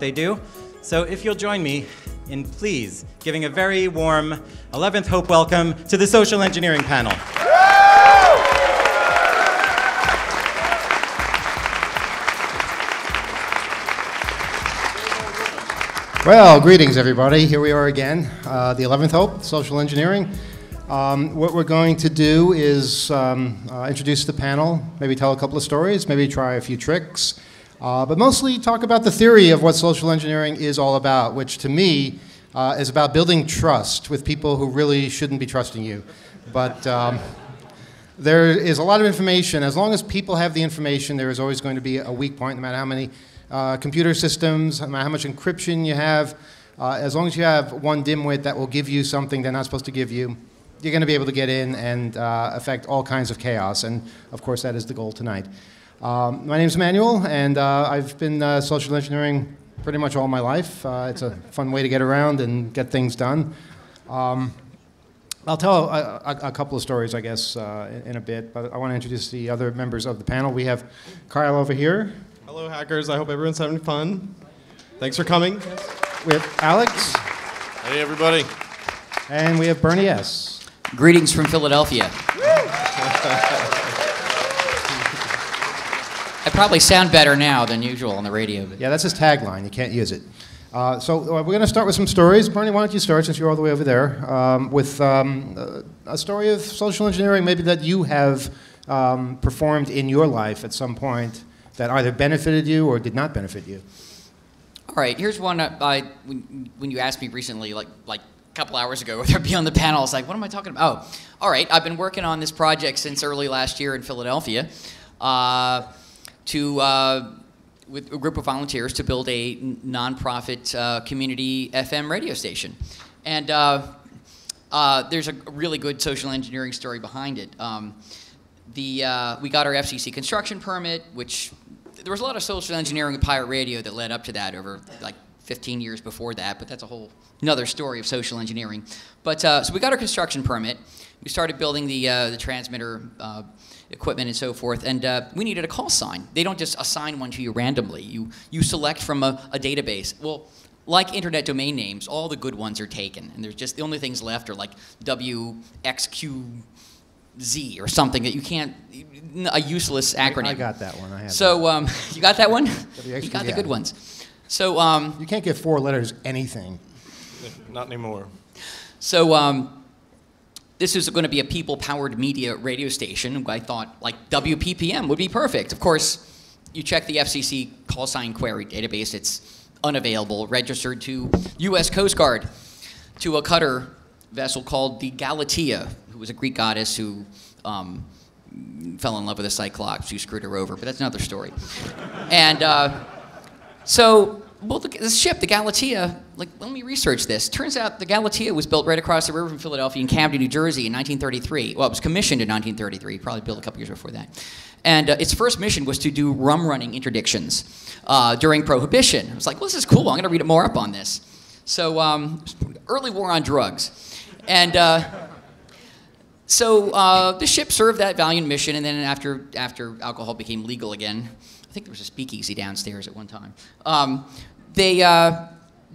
they do. So if you'll join me in please giving a very warm 11th Hope welcome to the social engineering panel. Well, greetings everybody. Here we are again, uh, the 11th Hope, social engineering. Um, what we're going to do is um, uh, introduce the panel, maybe tell a couple of stories, maybe try a few tricks, uh, but mostly talk about the theory of what social engineering is all about, which to me uh, is about building trust with people who really shouldn't be trusting you. But um, there is a lot of information. As long as people have the information, there is always going to be a weak point, no matter how many uh, computer systems, no matter how much encryption you have. Uh, as long as you have one dimwit that will give you something they're not supposed to give you, you're going to be able to get in and uh, affect all kinds of chaos. And of course, that is the goal tonight. Um, my name is Emmanuel, and uh, I've been uh, social engineering pretty much all my life. Uh, it's a fun way to get around and get things done. Um, I'll tell a, a, a, couple of stories, I guess, uh, in, in, a bit, but I want to introduce the other members of the panel. We have Kyle over here. Hello, hackers. I hope everyone's having fun. Thanks for coming. We have Alex. Hey, everybody. And we have Bernie S. Greetings from Philadelphia. I probably sound better now than usual on the radio. But. Yeah, that's his tagline. You can't use it. Uh, so uh, we're going to start with some stories. Bernie, why don't you start since you're all the way over there um, with um, uh, a story of social engineering, maybe that you have um, performed in your life at some point that either benefited you or did not benefit you. All right, here's one. I, when, when you asked me recently, like like a couple hours ago, whether it be on the panel, I was like, what am I talking about? Oh, all right. I've been working on this project since early last year in Philadelphia. Uh, to uh, with a group of volunteers to build a nonprofit uh, community FM radio station, and uh, uh, there's a really good social engineering story behind it. Um, the uh, we got our FCC construction permit, which there was a lot of social engineering at pirate radio that led up to that over like 15 years before that, but that's a whole another story of social engineering. But uh, so we got our construction permit. We started building the the transmitter equipment and so forth. And uh, we needed a call sign. They don't just assign one to you randomly. You, you select from a, a database. Well, like internet domain names, all the good ones are taken. And there's just the only things left are like WXQZ or something that you can't, a useless acronym. I, I got that one. I have so um, you got that one? WXQZ. you got the good ones. So um, you can't give four letters anything. Not anymore. So um, this is going to be a people-powered media radio station. I thought like WPPM would be perfect. Of course, you check the FCC call sign query database. It's unavailable. Registered to U.S. Coast Guard to a cutter vessel called the Galatea, who was a Greek goddess who um, fell in love with a Cyclops who screwed her over. But that's another story. and uh, so well, the, ship, the Galatea, like, let me research this. Turns out the Galatea was built right across the river from Philadelphia in Camden, New Jersey in 1933. Well, it was commissioned in 1933, probably built a couple years before that. And uh, its first mission was to do rum running interdictions uh, during Prohibition. I was like, well, this is cool. I'm going to read more up on this. So, um, early war on drugs. And uh, so uh, the ship served that valiant mission, and then after, after alcohol became legal again, think there was a speakeasy downstairs at one time. Um, they, uh,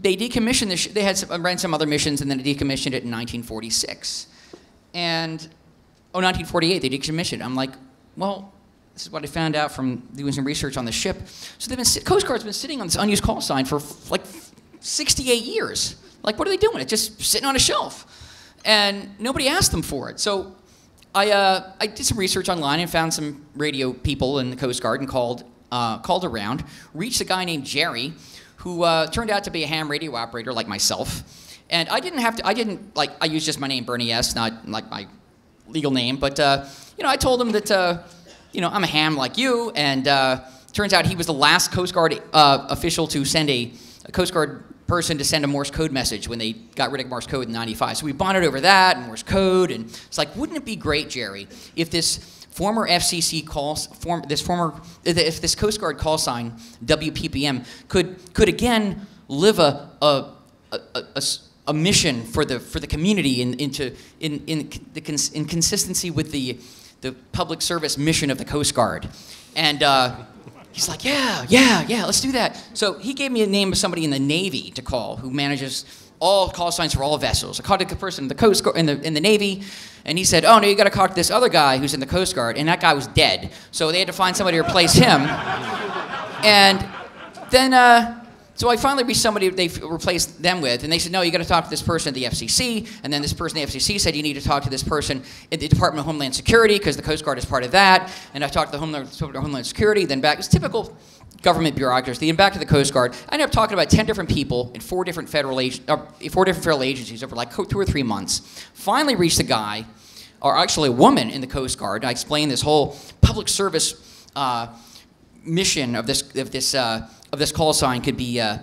they decommissioned the they had some, ran some other missions and then they decommissioned it in 1946. And, oh, 1948, they decommissioned it. I'm like, well, this is what I found out from doing some research on the ship. So they've been, Coast Guard's been sitting on this unused call sign for like 68 years. Like, what are they doing? It's just sitting on a shelf. And nobody asked them for it. So I, uh, I did some research online and found some radio people in the Coast Guard and called uh, called around, reached a guy named Jerry, who uh, turned out to be a ham radio operator like myself. And I didn't have to, I didn't, like, I used just my name, Bernie S., not like my legal name. But, uh, you know, I told him that, uh, you know, I'm a ham like you. And uh, turns out he was the last Coast Guard uh, official to send a, a Coast Guard person to send a Morse code message when they got rid of Morse code in 95. So we bonded over that and Morse code. And it's like, wouldn't it be great, Jerry, if this former FCC calls, form, this former, if this Coast Guard call sign, WPPM, could, could again live a, a, a, a, a mission for the, for the community in, into, in, in, the cons, in consistency with the, the public service mission of the Coast Guard. And uh, he's like, yeah, yeah, yeah, let's do that. So he gave me a name of somebody in the Navy to call who manages all call signs for all vessels. I called a person in the Coast Guard, in the, in the Navy, and he said, oh, no, you got to to this other guy who's in the Coast Guard, and that guy was dead. So they had to find somebody to replace him. and then, uh, so I finally reached somebody they replaced them with, and they said, no, you got to talk to this person at the FCC. And then this person at the FCC said, you need to talk to this person at the Department of Homeland Security because the Coast Guard is part of that. And I talked to the Homeland, Homeland Security, then back. It's typical government bureaucracy, and back to the Coast Guard. I ended up talking about 10 different people in four different federal, uh, four different federal agencies over like two or three months. Finally reached a guy, or actually a woman in the Coast Guard. I explained this whole public service uh, mission of this, of this uh, of this call sign could be uh,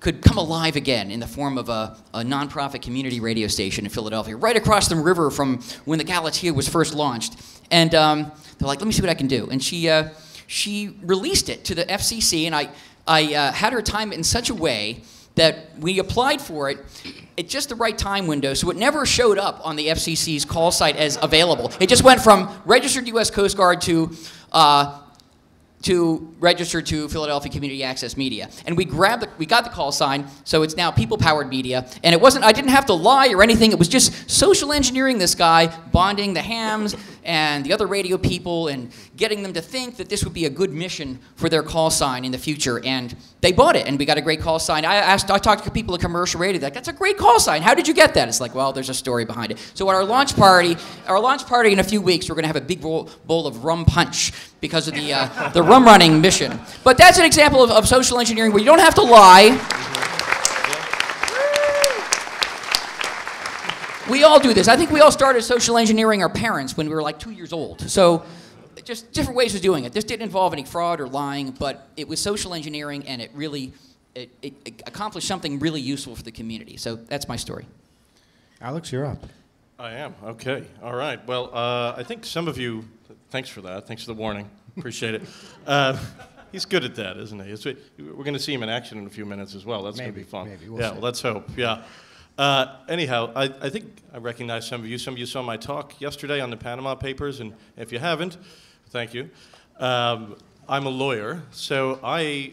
could come alive again in the form of a, a nonprofit community radio station in Philadelphia, right across the river from when the Galatea was first launched. And um, they're like, "Let me see what I can do." And she uh, she released it to the FCC, and I I uh, had her time in such a way that we applied for it at just the right time window, so it never showed up on the FCC's call site as available. It just went from registered U.S. Coast Guard to uh, to register to Philadelphia Community Access Media. And we grabbed the, we got the call sign, so it's now people powered media. And it wasn't I didn't have to lie or anything. It was just social engineering this guy, bonding the hams and the other radio people and getting them to think that this would be a good mission for their call sign in the future. And they bought it and we got a great call sign. I asked I talked to people at commercial radio like that's a great call sign. How did you get that? It's like, well, there's a story behind it. So at our launch party, our launch party in a few weeks, we're going to have a big bowl, bowl of rum punch because of the uh, the rum running mission. But that's an example of, of social engineering where you don't have to lie. We all do this. I think we all started social engineering our parents when we were like two years old. So just different ways of doing it. This didn't involve any fraud or lying, but it was social engineering and it really it, it, it accomplished something really useful for the community. So that's my story. Alex, you're up. I am. Okay. All right. Well, uh, I think some of you, thanks for that. Thanks for the warning. Appreciate it. Uh, he's good at that, isn't he? It's, we're going to see him in action in a few minutes as well. That's going to be fun. Maybe. We'll yeah, see. well, let's hope. Yeah. Uh, anyhow, I, I think I recognize some of you. Some of you saw my talk yesterday on the Panama Papers, and if you haven't, thank you. Um, I'm a lawyer, so I,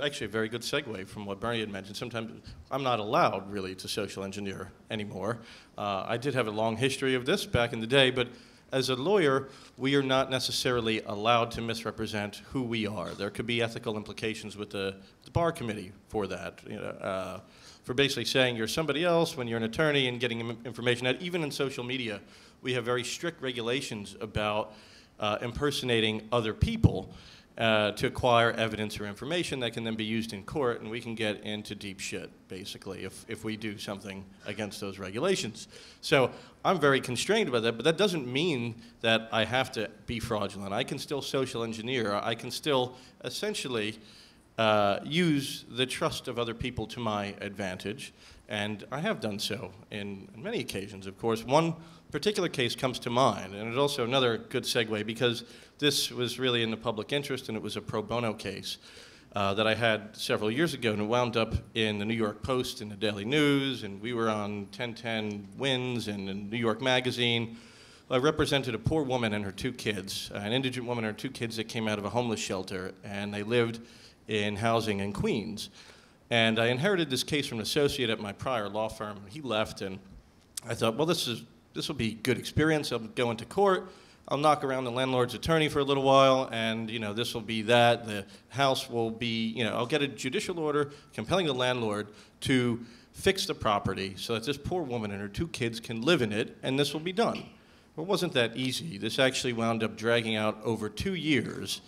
actually a very good segue from what Bernie had mentioned. Sometimes I'm not allowed really to social engineer anymore. Uh, I did have a long history of this back in the day, but as a lawyer, we are not necessarily allowed to misrepresent who we are. There could be ethical implications with the, the bar committee for that. You know, uh, for basically saying you're somebody else when you're an attorney and getting information out. Even in social media, we have very strict regulations about uh, impersonating other people uh, to acquire evidence or information that can then be used in court, and we can get into deep shit, basically, if, if we do something against those regulations. So I'm very constrained by that, but that doesn't mean that I have to be fraudulent. I can still social engineer. I can still essentially uh, use the trust of other people to my advantage, and I have done so in, many occasions, of course. One particular case comes to mind, and it's also another good segue because this was really in the public interest and it was a pro bono case uh, that I had several years ago, and it wound up in the New York Post and the Daily News, and we were on 1010 Wins and in New York Magazine. I represented a poor woman and her two kids, an indigent woman and her two kids that came out of a homeless shelter, and they lived in housing in Queens. And I inherited this case from an associate at my prior law firm. He left, and I thought, well, this is this will be good experience. I'll go into court. I'll knock around the landlord's attorney for a little while, and you know this will be that. The house will be, you know, I'll get a judicial order compelling the landlord to fix the property so that this poor woman and her two kids can live in it, and this will be done. Well, it wasn't that easy. This actually wound up dragging out over two years.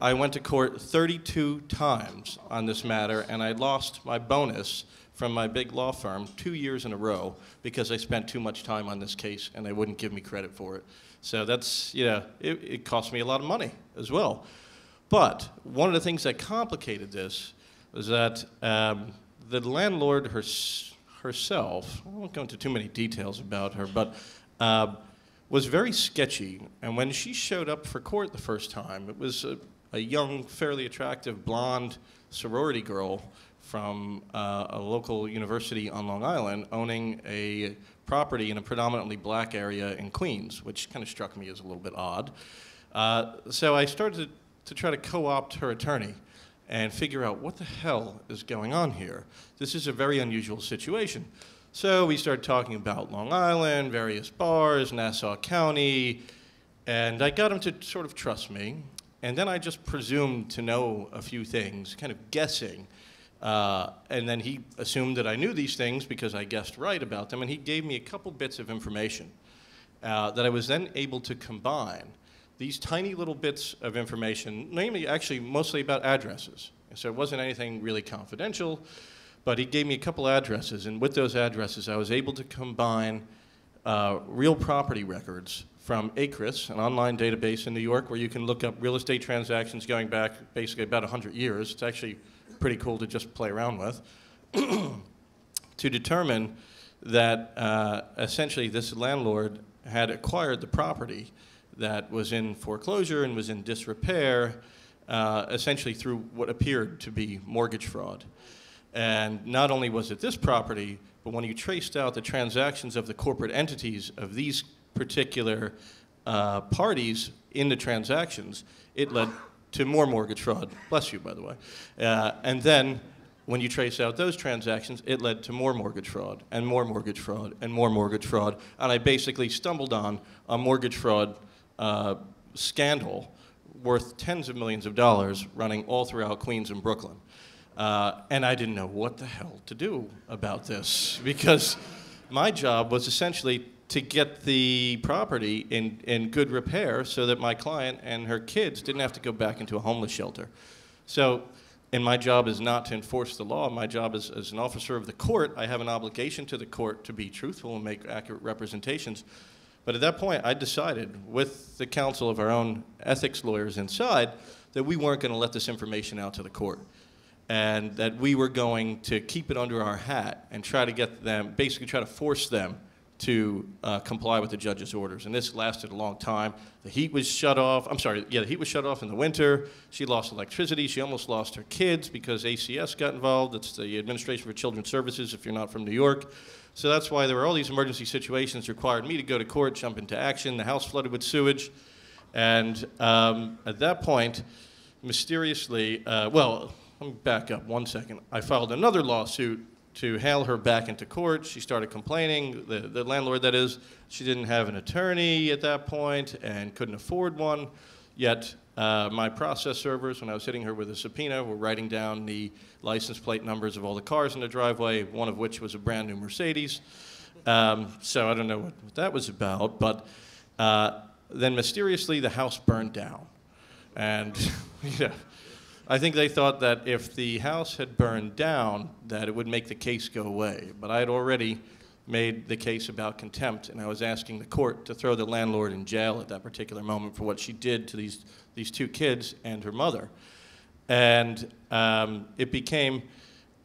I went to court 32 times on this matter, and I lost my bonus from my big law firm two years in a row because I spent too much time on this case and they wouldn't give me credit for it. So that's, you know, it, it cost me a lot of money as well. But one of the things that complicated this was that um, the landlord her, herself, I won't go into too many details about her, but uh, was very sketchy. And when she showed up for court the first time, it was a, a young, fairly attractive, blonde sorority girl from uh, a local university on Long Island owning a property in a predominantly black area in Queens, which kind of struck me as a little bit odd. Uh, so I started to, to try to co opt her attorney and figure out what the hell is going on here. This is a very unusual situation. So we started talking about Long Island, various bars, Nassau County, and I got him to sort of trust me. And then I just presumed to know a few things, kind of guessing. Uh, and then he assumed that I knew these things because I guessed right about them, and he gave me a couple bits of information uh, that I was then able to combine these tiny little bits of information, namely, actually, mostly about addresses. So it wasn't anything really confidential, but he gave me a couple addresses, and with those addresses, I was able to combine uh, real property records from ACRIS, an online database in New York where you can look up real estate transactions going back basically about 100 years. It's actually pretty cool to just play around with, to determine that uh, essentially this landlord had acquired the property that was in foreclosure and was in disrepair, uh, essentially through what appeared to be mortgage fraud. And not only was it this property, but when you traced out the transactions of the corporate entities of these particular uh, parties in the transactions, it led to more mortgage fraud. Bless you, by the way. Uh, and then when you trace out those transactions, it led to more mortgage fraud and more mortgage fraud and more mortgage fraud. And I basically stumbled on a mortgage fraud uh, scandal worth tens of millions of dollars running all throughout Queens and Brooklyn. Uh, and I didn't know what the hell to do about this because my job was essentially to get the property in, in good repair so that my client and her kids didn't have to go back into a homeless shelter. So, and my job is not to enforce the law. My job is as an officer of the court, I have an obligation to the court to be truthful and make accurate representations. But at that point, I decided, with the counsel of our own ethics lawyers inside, that we weren't going to let this information out to the court. And that we were going to keep it under our hat and try to get them, basically try to force them to uh, comply with the judge's orders. And this lasted a long time. The heat was shut off. I'm sorry, yeah, the heat was shut off in the winter. She lost electricity. She almost lost her kids because ACS got involved. It's the Administration for Children's Services if you're not from New York. So that's why there were all these emergency situations required me to go to court, jump into action. The house flooded with sewage. And um, at that point, mysteriously, uh, well, let me back up one second. I filed another lawsuit to hail her back into court. She started complaining, the, the landlord that is, she didn't have an attorney at that point and couldn't afford one. Yet uh, my process servers, when I was hitting her with a subpoena, were writing down the license plate numbers of all the cars in the driveway, one of which was a brand new Mercedes. Um, so I don't know what, what that was about, but uh, then mysteriously the house burned down. And yeah, I think they thought that if the house had burned down, that it would make the case go away. But I had already made the case about contempt, and I was asking the court to throw the landlord in jail at that particular moment for what she did to these, these two kids and her mother. And um, it became,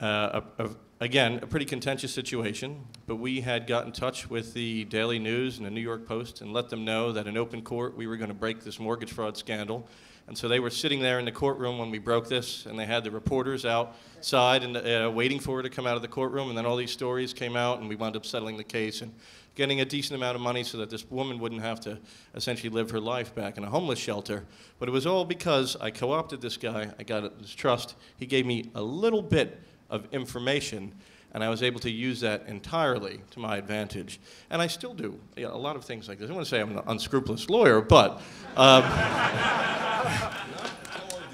uh, a, a, again, a pretty contentious situation, but we had got in touch with the Daily News and the New York Post and let them know that in open court we were going to break this mortgage fraud scandal and so they were sitting there in the courtroom when we broke this, and they had the reporters outside and uh, waiting for her to come out of the courtroom. And then all these stories came out, and we wound up settling the case and getting a decent amount of money so that this woman wouldn't have to essentially live her life back in a homeless shelter. But it was all because I co opted this guy, I got his trust. He gave me a little bit of information and I was able to use that entirely to my advantage. And I still do you know, a lot of things like this. I want to say I'm an unscrupulous lawyer, but um,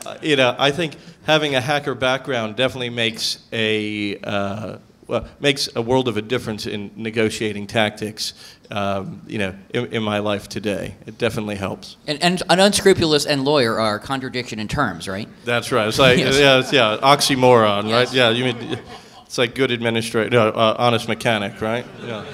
uh, you know, I think having a hacker background definitely makes a uh, well, makes a world of a difference in negotiating tactics. Um, you know, in, in, my life today, it definitely helps. And, and, an unscrupulous and lawyer are contradiction in terms, right? That's right. It's like yes. yeah, it's, yeah, oxymoron, yes. right? Yeah, you mean it's like good administrator, uh, honest mechanic, right? Yeah.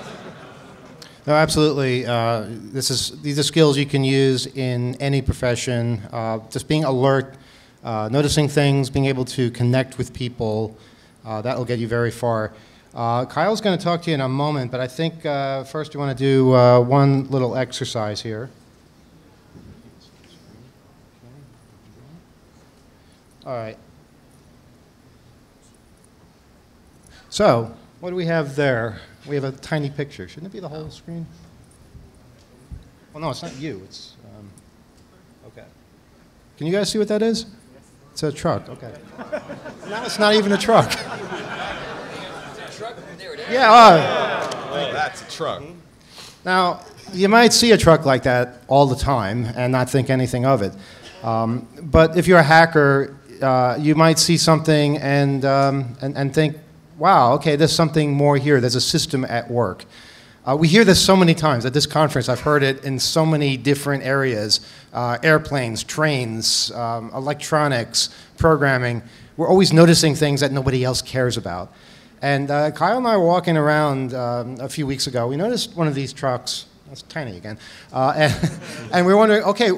No, absolutely. Uh, this is these are skills you can use in any profession. Uh, just being alert, uh, noticing things, being able to connect with people, uh, that will get you very far. Uh, Kyle's going to talk to you in a moment, but I think uh, first you want to do one little exercise here. All right. So, what do we have there? We have a tiny picture. Shouldn't it be the whole screen? Well, no, it's not you. It's um, okay. Can you guys see what that is? It's a truck. Okay. now it's not even a truck. Yeah. Uh, Oh, that's a truck. now you might see a truck like that all the time and not think anything of it. Um, but if you're a hacker, uh, you might see something and, um, and and think, "Wow, okay, there's something more here. There's a system at work." Uh, we hear this so many times at this conference. I've heard it in so many different areas uh, airplanes, trains, um, electronics, programming. We're always noticing things that nobody else cares about. And uh, Kyle and I were walking around um, a few weeks ago. We noticed one of these trucks. That's tiny again. Uh, and, and we were wondering okay,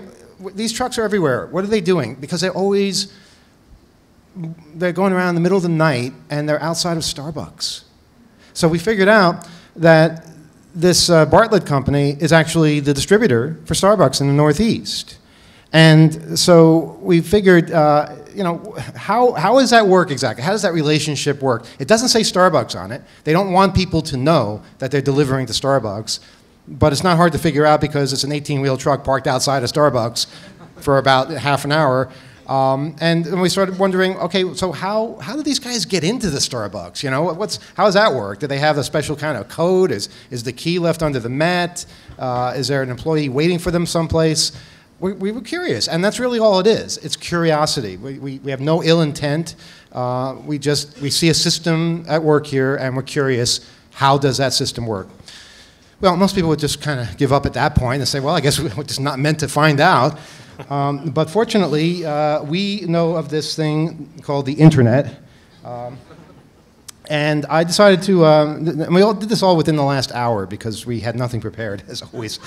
these trucks are everywhere. What are they doing? Because they're always they're going around in the middle of the night and they're outside of Starbucks. So we figured out that this uh, Bartlett company is actually the distributor for Starbucks in the Northeast. And so we figured, uh, you know, how, how does that work exactly? How does that relationship work? It doesn't say Starbucks on it. They don't want people to know that they're delivering to Starbucks. But it's not hard to figure out because it's an 18 wheel truck parked outside of Starbucks for about half an hour. Um, and we started wondering, okay, so how, how do these guys get into the Starbucks? You know, what's, how does that work? Do they have a special kind of code? Is, is the key left under the mat? Uh, is there an employee waiting for them someplace? We, we were curious, and that's really all it is. It's curiosity. We, we, we have no ill intent. Uh, we just we see a system at work here, and we're curious. How does that system work? Well, most people would just kind of give up at that point and say, well, I guess we're just not meant to find out. Um, but fortunately, uh, we know of this thing called the internet. Um, and I decided to, um, we all did this all within the last hour because we had nothing prepared, as always.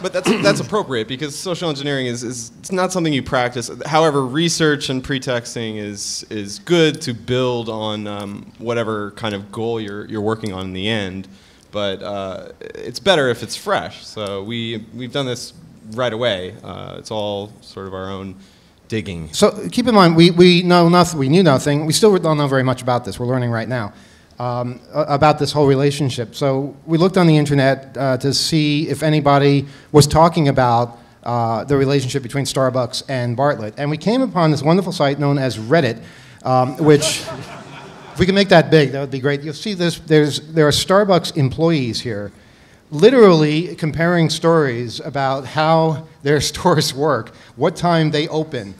But that's that's appropriate because social engineering is, is it's not something you practice. However, research and pretexting is is good to build on um, whatever kind of goal you're you're working on in the end. But uh, it's better if it's fresh. So we we've done this right away. Uh, it's all sort of our own digging. So keep in mind, we, we know nothing, we knew nothing. We still don't know very much about this. We're learning right now um, about this whole relationship. So we looked on the internet uh, to see if anybody was talking about uh, the relationship between Starbucks and Bartlett. And we came upon this wonderful site known as Reddit, um, which, if we can make that big, that would be great. You'll see this, there's, there are Starbucks employees here literally comparing stories about how their stores work, what time they open,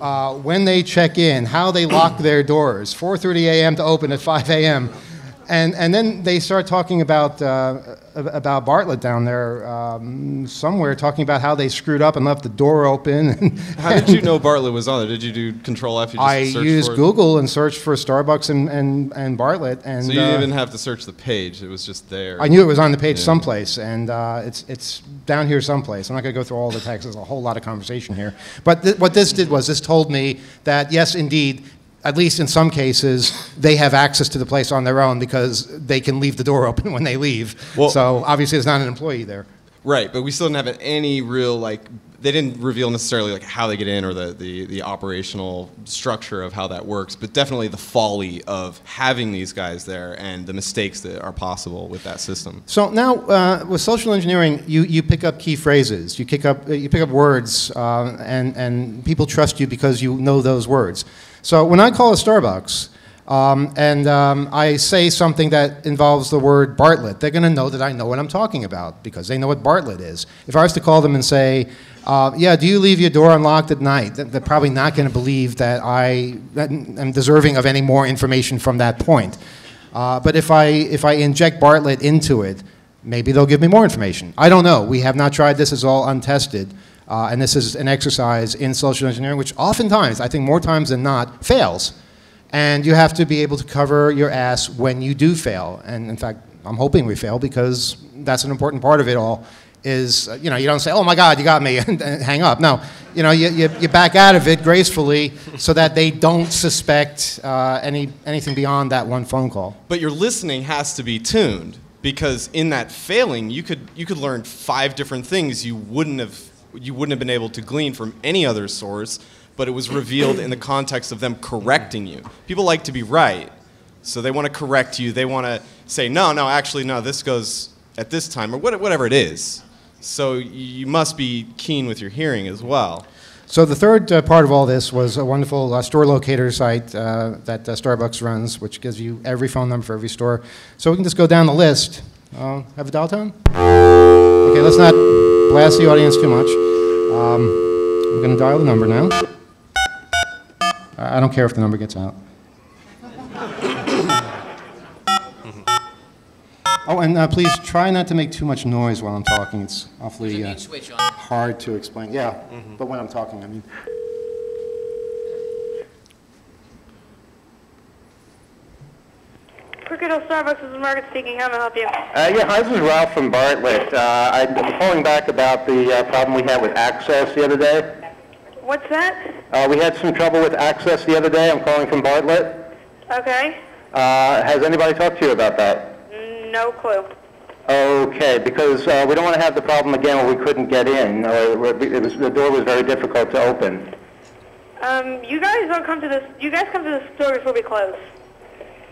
uh, when they check in, how they lock their doors, 4:30 a.m. to open at 5 a.m. And, and then they start talking about, uh, about Bartlett down there um, somewhere, talking about how they screwed up and left the door open. How did you know Bartlett was on there? Did you do Control F? You just I used? Google and searched for Starbucks and, and, and Bartlett. And, So you uh, didn't even have to search the page; it was just there. I knew it was on the page Yeah. someplace, and uh, it's, it's down here someplace. I'm not going to go through all the text. There's a whole lot of conversation here. But th- what this did was this told me that, yes, indeed, at least in some cases, they have access to the place on their own because they can leave the door open when they leave. Well- so obviously, there's not an employee there. Right, but we still do not have any real like they didn't reveal necessarily like how they get in or the, the, the operational structure of how that works, but definitely the folly of having these guys there and the mistakes that are possible with that system. So now, uh, with social engineering, you, you pick up key phrases, you pick up, you pick up words, uh, and, and people trust you because you know those words. So when I call a Starbucks um, and um, I say something that involves the word Bartlett, they're going to know that I know what I'm talking about because they know what Bartlett is. If I was to call them and say, uh, yeah, do you leave your door unlocked at night? They're probably not going to believe that I am deserving of any more information from that point. Uh, but if I, if I inject Bartlett into it, maybe they'll give me more information. I don't know. We have not tried this. It's all untested. Uh, and this is an exercise in social engineering, which oftentimes, I think more times than not, fails. And you have to be able to cover your ass when you do fail. And in fact, I'm hoping we fail because that's an important part of it all. Is uh, you know you don't say oh my God you got me and, hang up. No, you know you, you, you back out of it gracefully so that they don't suspect uh, any anything beyond that one phone call. But your listening has to be tuned because in that failing, you could you could learn five different things you wouldn't have you wouldn't have been able to glean from any other source, but it was revealed in the context of them correcting you. People like to be right, so they want to correct you. They want to say no, no, actually no, this goes at this time or whatever it is. So you must be keen with your hearing as well. So the third uh, part of all this was a wonderful uh, store locator site uh, that uh, Starbucks runs, which gives you every phone number for every store. So we can just go down the list. Uh, have a dial tone? Okay, let's not blast the audience too much. Um, I'm going to dial the number now. I don't care if the number gets out. Oh, and uh, please try not to make too much noise while I'm talking. It's awfully uh, switch on. hard to explain. Yeah, but when I'm talking, I mean. Crooked Starbucks, this is Margaret speaking. How may I help you? Uh, yeah, hi, this is Ralph from Bartlett. Uh, I'm calling back about the uh, problem we had with access the other day. What's that? Uh, we had some trouble with access the other day. I'm calling from Bartlett. Okay. Uh, has anybody talked to you about that? No clue. Okay, because uh, we don't want to have the problem again where we couldn't get in, or it was, the door was very difficult to open. Um, you guys don't come to this. You guys come to the store before we close.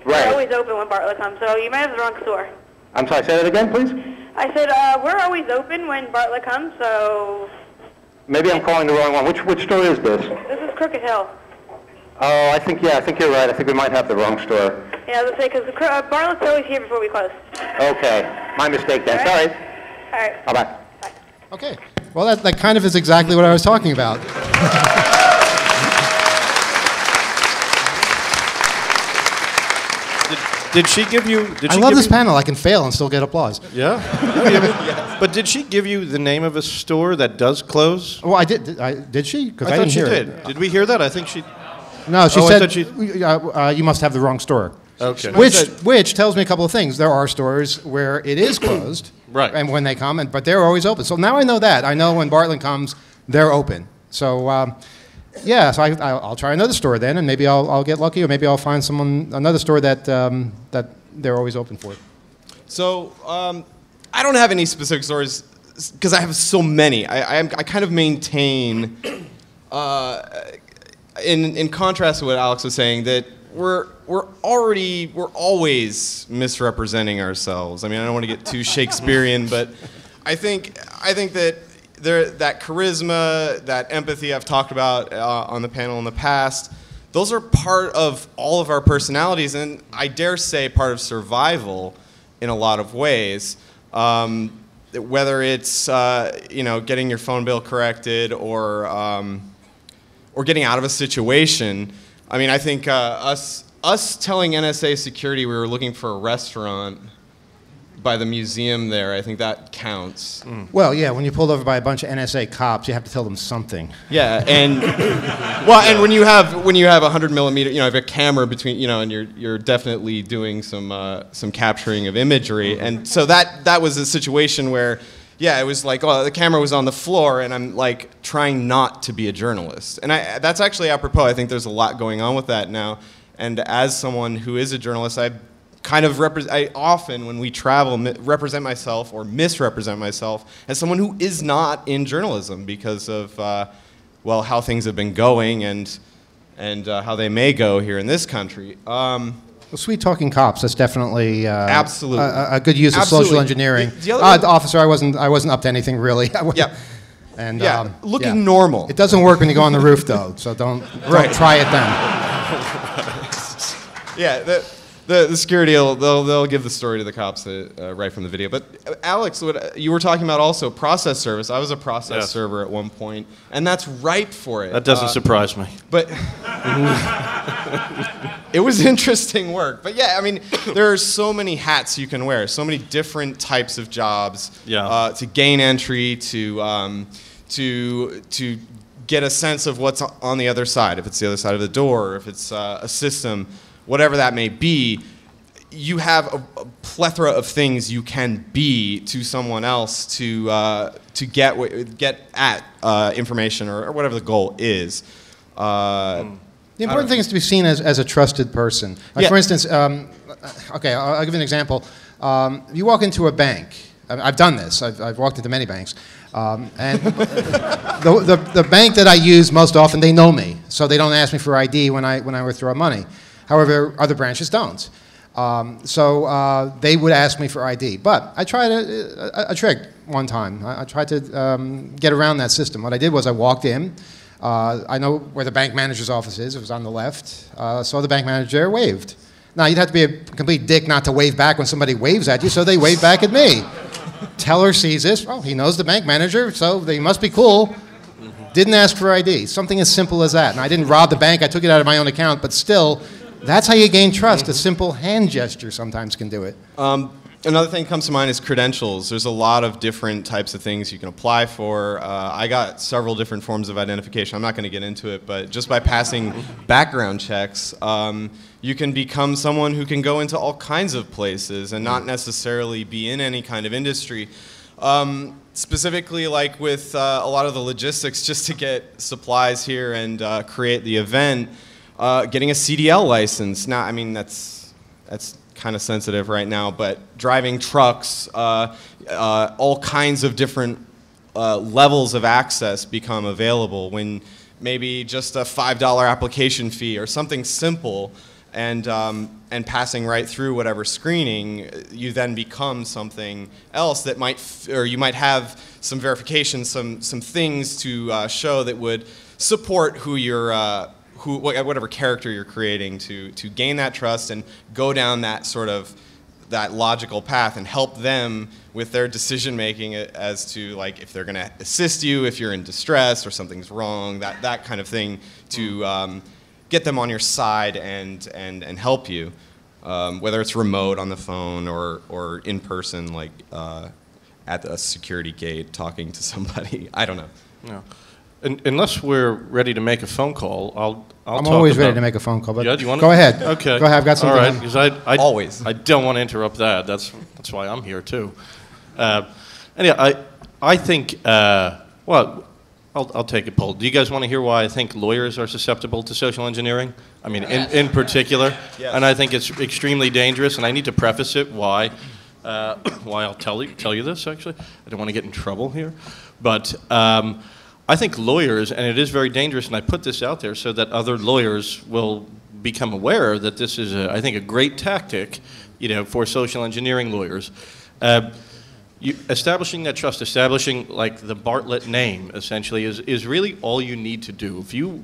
Right. We're always open when Bartlett comes, so you might have the wrong store. I'm sorry, say that again, please? I said uh, we're always open when Bartlett comes, so Maybe I'm calling the wrong one. Which, which store is this? this is Crooked Hill. Oh, I think, yeah, I think you're right. I think we might have the wrong store. Yeah, let's say because uh, Bartlett's always here before we close. Okay, my mistake then. All Sorry. right. All right. Bye-bye. Okay. Well, that, that kind of is exactly what I was talking about. Did she give you? Did I she love give this you, panel. I can fail and still get applause. Yeah. Yeah, But did she give you the name of a store that does close? Well, I did. Did, I, did she? Because I, I, thought didn't she hear did. it. Did we hear that? I think she. No, she Oh, said she- uh, uh, you must have the wrong store. Okay. Which, which tells me a couple of things. There are stores where it is closed, Right. And when they come, and, but they're always open. So now I know that. I know when Bartlett comes, they're open. So um, yeah, so I, I'll, I'll try another store then, and maybe I'll, I'll get lucky, or maybe I'll find someone another store that um, that they're always open for. So um, I don't have any specific stories because I have so many. I, I, I kind of maintain, uh, in in contrast to what Alex was saying, that we're we're already we're always misrepresenting ourselves. I mean, I don't want to get too Shakespearean, but I think I think that there that charisma, that empathy I've talked about uh, on the panel in the past. Those are part of all of our personalities, and I dare say part of survival in a lot of ways. Um, whether it's uh, you know getting your phone bill corrected or um, or getting out of a situation. I mean, I think uh, us us telling NSA security we were looking for a restaurant by the museum there. I think that counts. Well, yeah, when you're pulled over by a bunch of NSA cops, you have to tell them something. Yeah, and well, and when you have when you have a hundred millimeter, you know, have a camera between, you know, and you're you're definitely doing some uh, some capturing of imagery, and so that that was a situation where, yeah, it was like, oh, the camera was on the floor, and I'm like trying not to be a journalist, and I that's actually apropos. I think there's a lot going on with that now, and as someone who is a journalist, I kind of represent. I often, when we travel, mi- represent myself or misrepresent myself as someone who is not in journalism because of, uh, well, how things have been going and and uh, how they may go here in this country. Um, Well, sweet talking cops. That's definitely uh, Absolutely. a, a good use of Absolutely. social engineering. The- the uh, one- officer, I wasn't. I wasn't up to anything really. Yeah. And Yeah, um, looking normal. It doesn't work when you go on the roof though. So don't, Right. don't try it then. yeah, the, the, the security will they'll, they'll give the story to the cops uh, uh, right from the video. But uh, Alex, what you were talking about also process service. I was a process Yes. server at one point, and that's ripe for it. That doesn't Uh, surprise me. But it was interesting work. But yeah, I mean, there are so many hats you can wear, so many different types of jobs Yeah. uh, to gain entry, to um, to to get a sense of what's on the other side. If it's the other side of the door, if it's uh, a system, whatever that may be. You have a, a plethora of things you can be to someone else to uh, to get what- get at uh, information or, or whatever the goal is. Uh, The important thing is to be seen as, as a trusted person. Like Yeah. For instance, um, okay, I'll, I'll give you an example. Um, you walk into a bank. I've, I've done this. I've, I've walked into many banks. Um, and the, the, the bank that I use most often, they know me. So they don't ask me for ID when I, when I withdraw money. However, other branches don't. Um, so uh, they would ask me for ID. But I tried a, a, a trick one time. I, I tried to um, get around that system. What I did was I walked in. Uh, I know where the bank manager's office is. It was on the left. Uh, saw the bank manager waved. Now, you'd have to be a complete dick not to wave back when somebody waves at you, so they wave back at me. Teller sees this. Oh, he knows the bank manager, so they must be cool. Didn't ask for ID. Something as simple as that. And I didn't rob the bank, I took it out of my own account, but still, that's how you gain trust. A simple hand gesture sometimes can do it. Um, another thing that comes to mind is credentials. There's a lot of different types of things you can apply for. Uh, I got several different forms of identification. I'm not going to get into it, but just by passing background checks, um, you can become someone who can go into all kinds of places and not necessarily be in any kind of industry. Um, specifically, like with uh, a lot of the logistics, just to get supplies here and uh, create the event, uh, getting a CDL license. Now, I mean, that's that's kind of sensitive right now, but driving trucks, uh, uh, all kinds of different uh, levels of access become available when maybe just a $5 application fee or something simple and, um, and passing right through whatever screening, you then become something else that might, or you might have some verification, some, some things to uh, show that would support who you're, uh, who, whatever character you're creating to, to gain that trust and go down that sort of that logical path and help them with their decision making as to like if they're going to assist you if you're in distress or something's wrong that, that kind of thing to um, get them on your side and, and, and help you um, whether it's remote on the phone or, or in person like uh, at a security gate talking to somebody. I don't know. No. Un unless we're ready to make a phone call, I'll. I'll I'm talk always ready to make a phone call, but Yeah, do you want go ahead. Okay. Go ahead, I've got something. All right, because I, I Always. I don't want to interrupt that. That's that's why I'm here too. Uh, anyway, I I think uh, well, I'll I'll take a poll. Do you guys want to hear why I think lawyers are susceptible to social engineering? I mean, in, in particular, Yes. and I think it's extremely dangerous. And I need to preface it why uh, why I'll tell you tell you this. Actually, I don't want to get in trouble here, but. Um, I think lawyers, and it is very dangerous, and I put this out there so that other lawyers will become aware that this is, a, I think, a great tactic, you know, for social engineering lawyers. Uh, you, establishing that trust, establishing like the Bartlett name, essentially, is, is really all you need to do. If you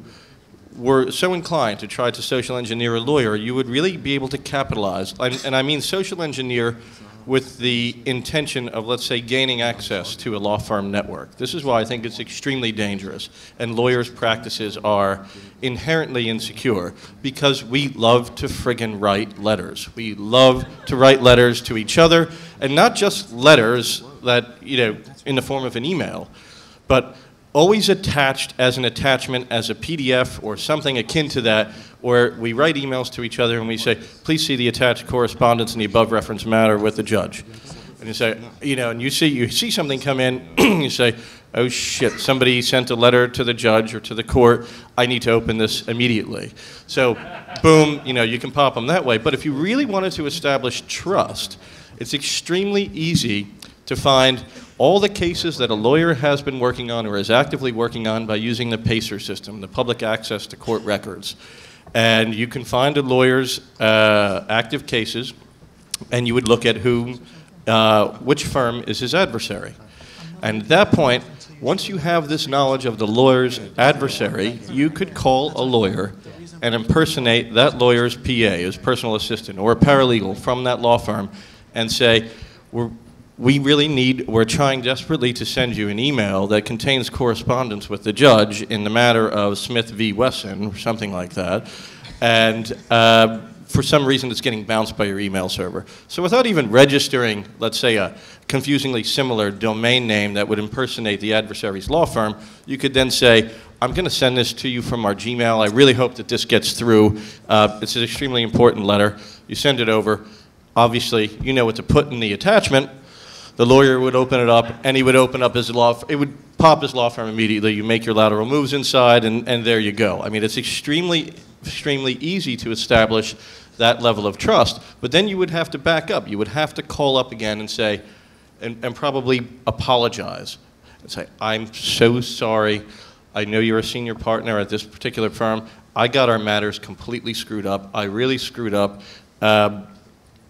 were so inclined to try to social engineer a lawyer, you would really be able to capitalize, and, and I mean social engineer with the intention of, let's say, gaining access to a law firm network. This is why I think it's extremely dangerous, and lawyers' practices are inherently insecure because we love to friggin' write letters. We love to write letters to each other, and not just letters that, you know, in the form of an email, but always attached as an attachment as a PDF or something akin to that, where we write emails to each other and we say, please see the attached correspondence in the above reference matter with the judge. And you say, you know, and you see you see something come in, you say, oh shit, somebody sent a letter to the judge or to the court. I need to open this immediately. So, boom, you know, you can pop them that way. But if you really wanted to establish trust, it's extremely easy to find all the cases that a lawyer has been working on or is actively working on by using the PACER system, the public access to court records. And you can find a lawyer's uh, active cases, and you would look at who, uh, which firm is his adversary. And at that point, once you have this knowledge of the lawyer's adversary, you could call a lawyer and impersonate that lawyer's PA, his personal assistant, or a paralegal from that law firm, and say, we're, we really need, we're trying desperately to send you an email that contains correspondence with the judge in the matter of Smith v. Wesson, or something like that. And uh, for some reason, it's getting bounced by your email server. So without even registering, let's say, a confusingly similar domain name that would impersonate the adversary's law firm, you could then say, I'm going to send this to you from our Gmail. I really hope that this gets through. Uh, it's an extremely important letter. You send it over. Obviously, you know what to put in the attachment the lawyer would open it up, and he would open up his law. It would pop his law firm immediately. You make your lateral moves inside, and, and there you go. I mean, it's extremely, extremely easy to establish that level of trust. But then you would have to back up. You would have to call up again and say, and, and probably apologize, and say, "I'm so sorry. I know you're a senior partner at this particular firm. I got our matters completely screwed up. I really screwed up." Um,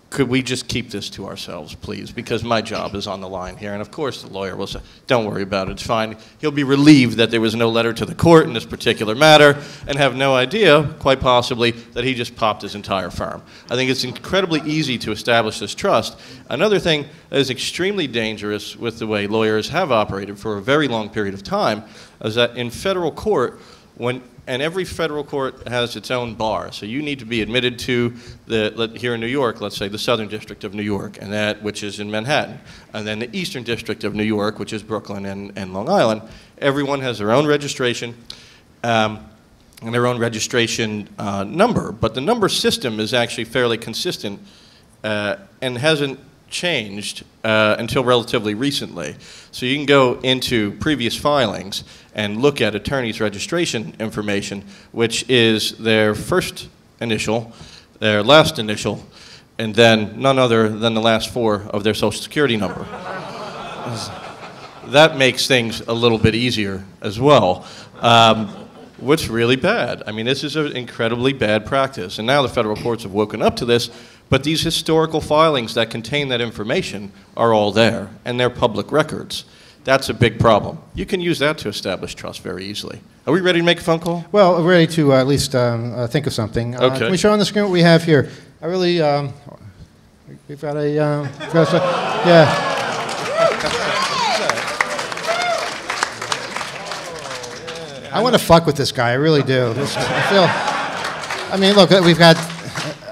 could we just keep this to ourselves, please? Because my job is on the line here. And of course, the lawyer will say, don't worry about it, it's fine. He'll be relieved that there was no letter to the court in this particular matter and have no idea, quite possibly, that he just popped his entire firm. I think it's incredibly easy to establish this trust. Another thing that is extremely dangerous with the way lawyers have operated for a very long period of time is that in federal court, when and every federal court has its own bar. So you need to be admitted to the let- here in New York, let's say the Southern District of New York, and that which is in Manhattan, and then the Eastern District of New York, which is Brooklyn and, and Long Island. Everyone has their own registration. Um, and their own registration uh, number, but the number system is actually fairly consistent uh, and hasn't changed uh, until relatively recently. So you can go into previous filings and look at attorney's registration information, which is their first initial, their last initial, and then none other than the last four of their social security number. that makes things a little bit easier as well. Um, what's really bad? I mean, this is an incredibly bad practice, and now the federal courts have woken up to this. But these historical filings that contain that information are all there, and they're public records. That's a big problem. You can use that to establish trust very easily. Are we ready to make a phone call? Well, we're ready to uh, at least um, uh, think of something. Uh, Okay. Can we show on the screen what we have here? I really, um, we've got a, uh, a, yeah. I want to fuck with this guy. I really do. I feel. I mean, look, we've got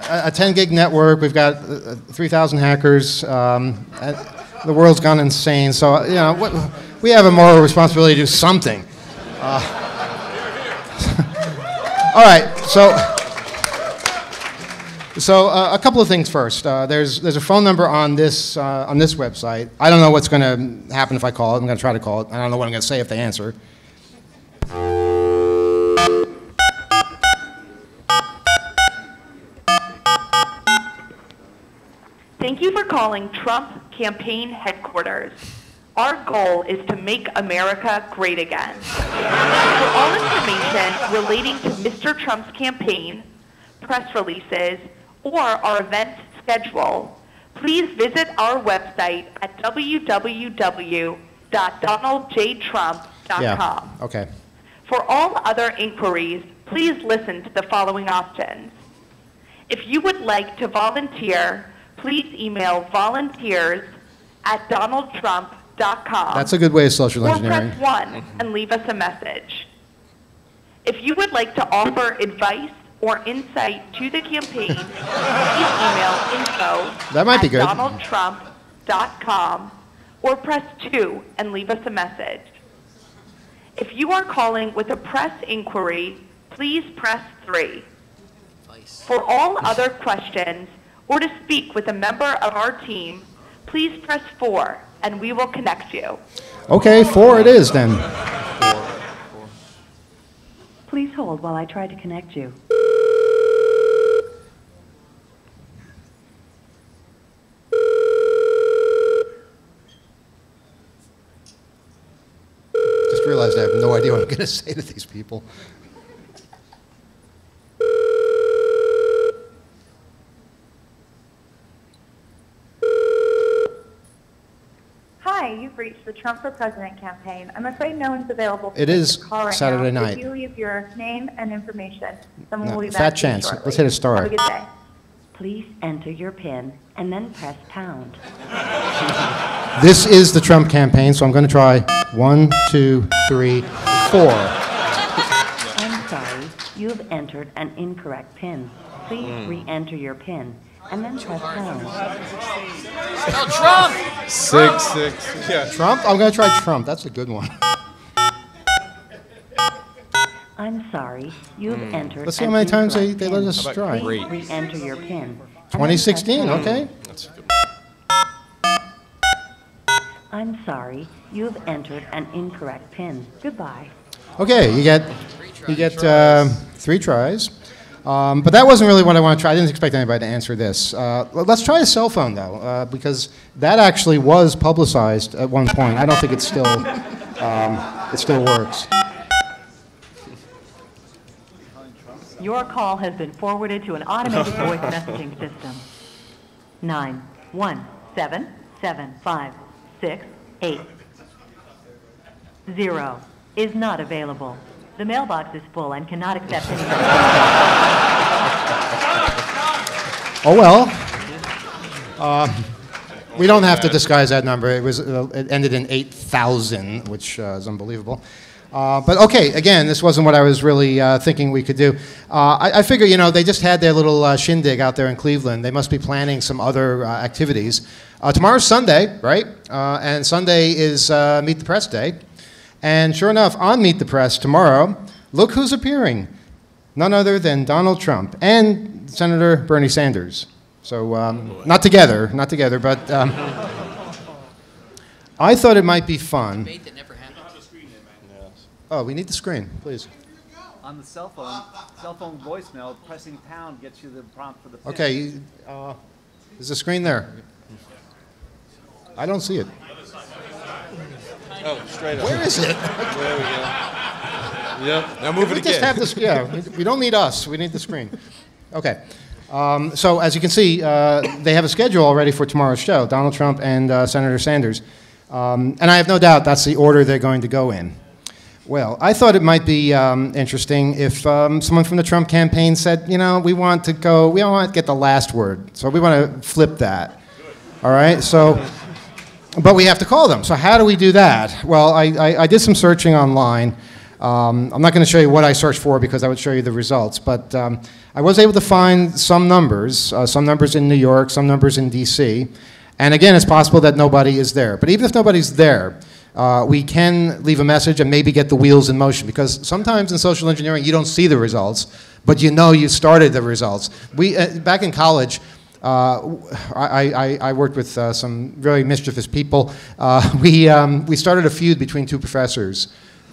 a, a 10 gig network. We've got uh, 3,000 hackers. Um, the world's gone insane. So you know, what, we have a moral responsibility to do something. Uh, all right, so so uh, a couple of things first. Uh, there's there's a phone number on this uh, on this website. I don't know what's going to happen if I call it. I'm going to try to call it. I don't know what I'm going to say if they answer. Calling Trump Campaign Headquarters. Our goal is to make America great again. For all information relating to Mr. Trump's campaign, press releases, or our event schedule, please visit our website at www.donaldjtrump.com. Yeah. Okay. For all other inquiries, please listen to the following options. If you would like to volunteer, please email volunteers at donaldtrump.com. That's a good way of social engineering. or engineering. press 1 and leave us a message. If you would like to offer advice or insight to the campaign, please email info That might be at good. donaldtrump.com or press 2 and leave us a message. If you are calling with a press inquiry, please press 3. For all other questions or to speak with a member of our team, please press 4 and we will connect you. Okay, four it is then. Please hold while I try to connect you. Just realized I have no idea what I'm going to say to these people. Hi, you've reached the Trump for President campaign. I'm afraid no one's available. to It take call right Saturday now. night. If you leave your name and information, someone No, will be back to you chance. shortly. Let's hit a star. Have a good day. Please enter your PIN and then press pound. This is the Trump campaign, so I'm going to try one, two, three, four. I'm sorry, you have entered an incorrect PIN. Please Hmm. re-enter your PIN and then press pound. Spell Trump! Six, six. Yeah. Trump? I'm going to try Trump. That's a good one. I'm sorry, you have entered Hmm. Let's see how many times they, they let us try. Please re-enter your PIN. and then press 2016, okay. That's a good I'm sorry, you have entered an incorrect PIN. Goodbye. Okay, you get, you get um, three tries. Um, but that wasn't really what I want to try. I didn't expect anybody to answer this. Uh, let's try a cell phone, though, uh, because that actually was publicized at one point. I don't think it still, um, it still works. Your call has been forwarded to an automated voice messaging system. nine one seven seven five six eight zero is not available. The mailbox is full and cannot accept any. Oh, well. Uh, We don't have to disguise that number. It was, uh, it ended in 8,000, which uh, is unbelievable. Uh, But okay, again, this wasn't what I was really uh, thinking we could do. Uh, I I figure, you know, they just had their little uh, shindig out there in Cleveland. They must be planning some other uh, activities. Uh, Tomorrow's Sunday, right? Uh, And Sunday is uh, Meet the Press Day. And sure enough, on Meet the Press tomorrow, look who's appearing. None other than Donald Trump and Senator Bernie Sanders. So, um, not together, not together, but um, I thought it might be fun. Debate that never happened. Oh, we need the screen, please. On the cell phone, cell phone voicemail, pressing pound gets you the prompt for the pin. Okay, you- uh, is the screen there? I don't see it. Oh, straight up. Where is it? There we go. Yep. Now move we it just again. have this, yeah, we- we don't need us, we need the screen. Okay. Um, so as you can see, uh, they have a schedule already for tomorrow's show, Donald Trump and uh, Senator Sanders. Um, and I have no doubt that's the order they're going to go in. Well, I thought it might be um, interesting if um, someone from the Trump campaign said, you know, we want to go, we don't want to get the last word, so we want to flip that. All right, so, but we have to call them. So how do we do that? Well, I, I, I did some searching online. Um, I'm not going to show you what I searched for because I would show you the results, but um, I was able to find some numbers, uh, some numbers in New York, some numbers in D.C. And again, it's possible that nobody is there. But even if nobody's there, uh, we can leave a message and maybe get the wheels in motion because sometimes in social engineering you don't see the results, but you know you started the results. We uh, back in college. Uh, I, I, I worked with uh, some very mischievous people. Uh, we, um, we started a feud between two professors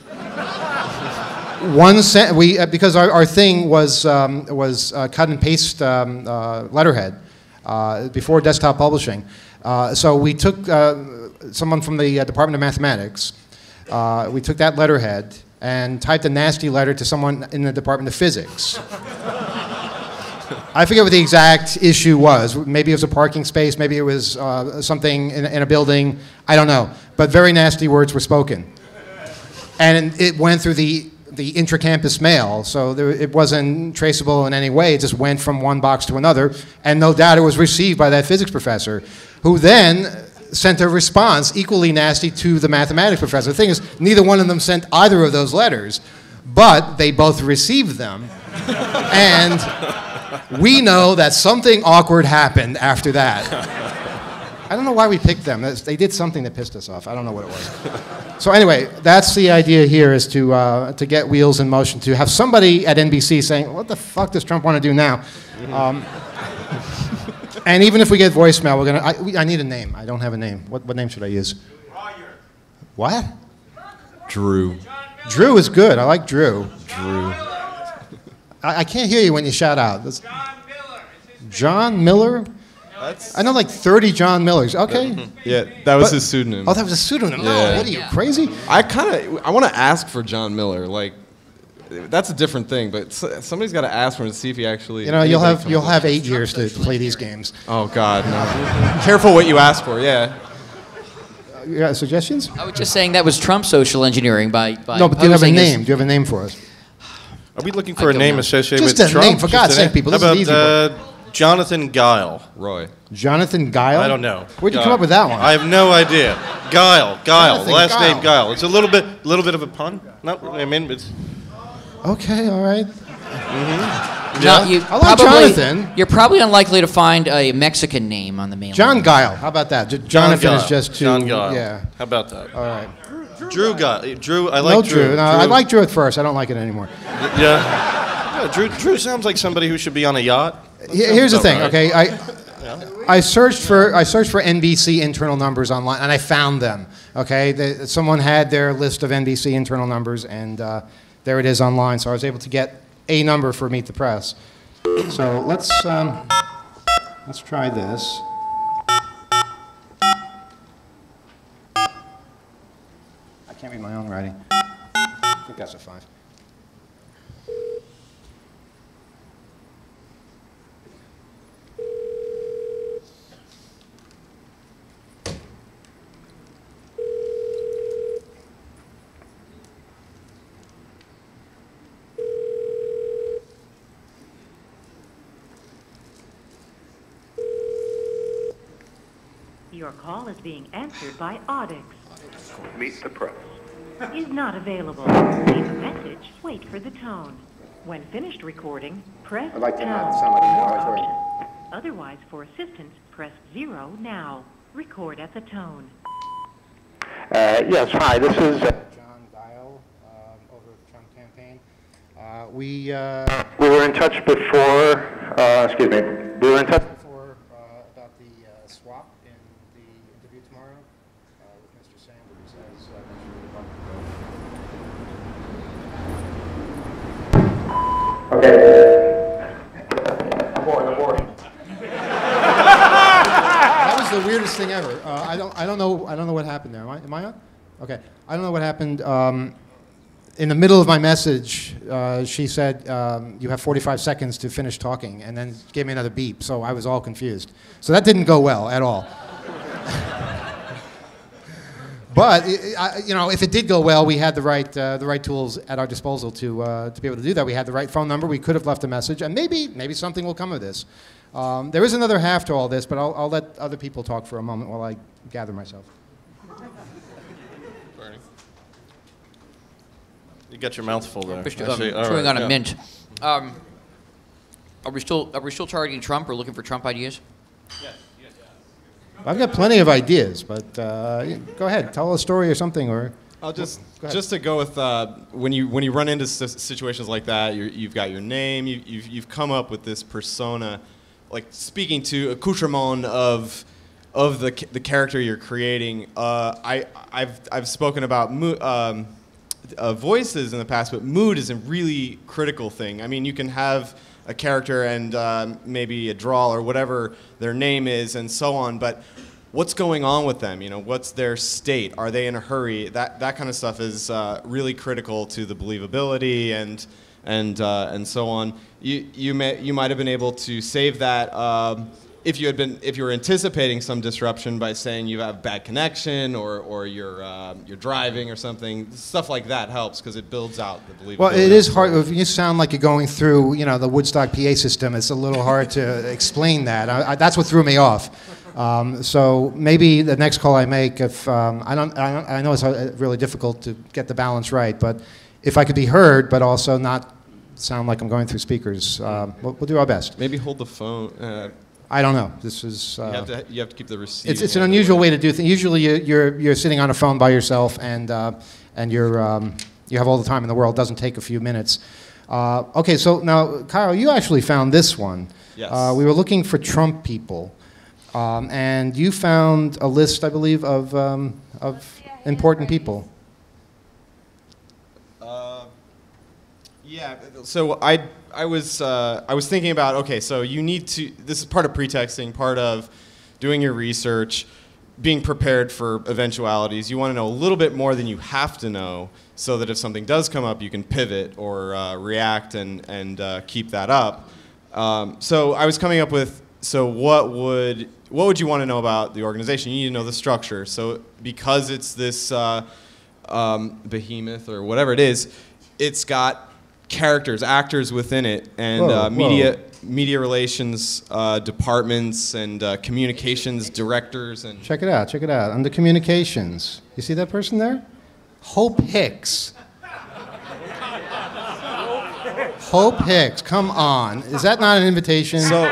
one sen- we uh, because our, our thing was um, was uh, cut and paste um, letterhead before desktop publishing. So we took someone from the Department of Mathematics. We took that letterhead and typed a nasty letter to someone in the Department of Physics. I forget what the exact issue was. Maybe it was a parking space. Maybe it was uh, something in, in a building. I don't know. But very nasty words were spoken and it went through the the intracampus mail, so there, it wasn't traceable in any way. It just went from one box to another, and no doubt it was received by that physics professor, who then sent a response equally nasty to the mathematics professor. The thing is, neither one of them sent either of those letters, but they both received them, and we know that something awkward happened after that. I don't know why we picked them. They did something that pissed us off. I don't know what it was. So anyway, that's the idea here is to, uh, to get wheels in motion, to have somebody at NBC saying, what the fuck does Trump want to do now? Um, and even if we get voicemail, we're going to, I, we- I need a name. I don't have a name. What, what name should I use? What? Drew. Drew is good. I like Drew. Drew. I, I can't hear you when you shout out. That's- John Miller? John Miller? That's I know like 30 John Millers. Okay. yeah. That was But- his pseudonym. Oh, that was a pseudonym. No, Yeah. what are you, crazy? I kind of I want to ask for John Miller. Like that's a different thing, but somebody's got to ask for him to see if he actually. You know, you'll have you'll have eight years to, to play these games. Oh God, no! Careful what you ask for. Yeah. Uh, You got suggestions? I was just saying that was Trump social engineering by, by no, but do you have a posing as- name? Do you have a name for us? Are we looking for a don't name know. associated Just with a Trump? name, for Just God's sake, people, How this is about easy uh, Jonathan Guile? Roy. Jonathan Guile? I don't know. Where'd you come up with that one? I have no idea. Guile, Guile, Jonathan last Guile. name Guile. It's a little bit, little bit of a pun. No, I mean it's. Okay, all right. No, you I like probably, Jonathan. You're probably unlikely to find a Mexican name on the mail. John Guile. How about that? J- Jonathan John is just too. John Guile. Yeah. How about that? All right. Drew Guile. Drew. I like no Drew. No, I like Drew at first. I don't like it anymore. Yeah. yeah. Drew. Drew sounds like somebody who should be on a yacht. That Here's the thing, right. okay? I, I searched for I searched for NBC internal numbers online, and I found them. Okay, the, someone had their list of NBC internal numbers, and uh, there it is online. So I was able to get a number for Meet the Press. So let's um, let's try this. my own writing. I think that's a five. Your call is being answered by Audix. Meet the press. Is not available. Leave a message. Wait for the tone. When finished recording, press I'd like to pound add somebody for more now, Otherwise, for assistance, press zero now. Record at the tone. Uh, yes, hi, this is, uh, John Dial, um, over at Trump campaign. Uh, We, uh, we were in touch before, uh, excuse me, we were in touch before uh, about the uh, swap in the interview tomorrow uh, with Mr. Sanders as uh, Okay. Aboard, aboard. That was the weirdest thing ever. Uh, I don't, I don't know, I don't know what happened there. Am I, am I on? Okay. I don't know what happened. Um, in the middle of my message, uh, she said, um, "You have 45 seconds to finish talking," and then gave me another beep. So I was all confused. So that didn't go well at all. But i- I, you know, if it did go well, we had the right uh, the right tools at our disposal to uh, to be able to do that. We had the right phone number. We could have left a message, and maybe maybe something will come of this. Um, there is another half to all this, but I'll, I'll let other people talk for a moment while I gather myself. Bernie. You got your mouth full there. Mr. I um, see. All chewing right, on a yeah. mint. Um, are we still are we still targeting Trump or looking for Trump ideas? I've got plenty of ideas, but uh, go ahead, tell a story or something, or I'll just just to go with uh, when you when you run into s- situations like that, you're, you've got your name, you, you've you've come up with this persona, like speaking to accoutrement of of the the character you're creating. Uh, I I've I've spoken about mo- um, uh, voices in the past, but mood is a really critical thing. I mean, you can have a character and um, maybe a drawl or whatever their name is, and so on, but what's going on with them? You know, what's their state? Are they in a hurry? That that kind of stuff is uh, really critical to the believability and and uh, and so on. You you may you might have been able to save that. Um, if you had been, if you were anticipating some disruption by saying you have bad connection or, or you're, um, you're driving or something, stuff like that helps because it builds out the believability. well, it is hard. If you sound like you're going through, you know, the Woodstock PA system, it's a little hard to explain that. I, I, that's what threw me off. Um, so maybe the next call I make, if um, I don't, I, don't, I know it's uh, really difficult to get the balance right, but if I could be heard, but also not sound like I'm going through speakers, um, we'll, we'll do our best. Maybe hold the phone. Uh, I don't know. This is. Uh, you, have to, you have to keep the receipt. It's, it's an unusual way to do things. Usually, you, you're you're sitting on a phone by yourself, and uh, and you're um, you have all the time in the world. It doesn't take a few minutes. Uh, okay, so now, Kyle, you actually found this one. Yes. Uh, we were looking for Trump people, um, and you found a list, I believe, of um, of important people. Uh, yeah. So I I was uh, I was thinking about okay. So you need to. This is part of pretexting, part of doing your research, being prepared for eventualities. You want to know a little bit more than you have to know, so that if something does come up, you can pivot or uh, react and and uh, keep that up. Um, so I was coming up with so what would what would you want to know about the organization? You need to know the structure. So because it's this uh, um, behemoth or whatever it is, it's got characters, actors within it, and Whoa, uh, media whoa. media relations uh, departments and uh, communications directors and Check it out. Check it out. Under communications, you see that person there? Hope Hicks. Hope Hicks. Come on. Is that not an invitation? So,